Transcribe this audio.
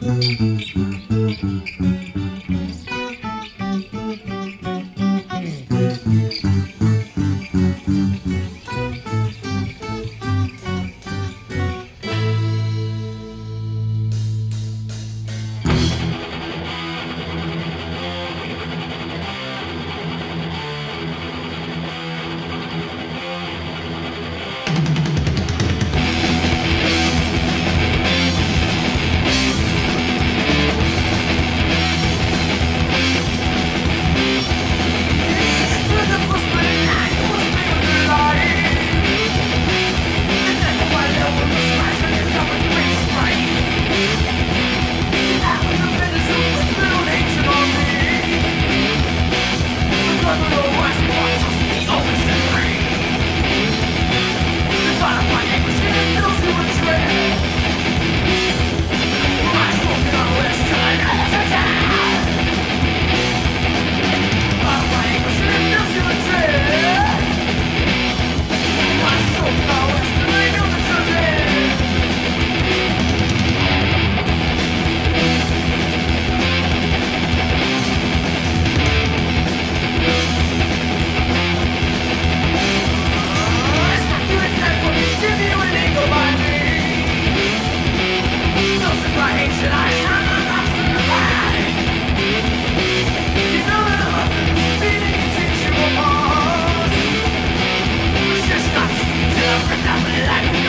Música like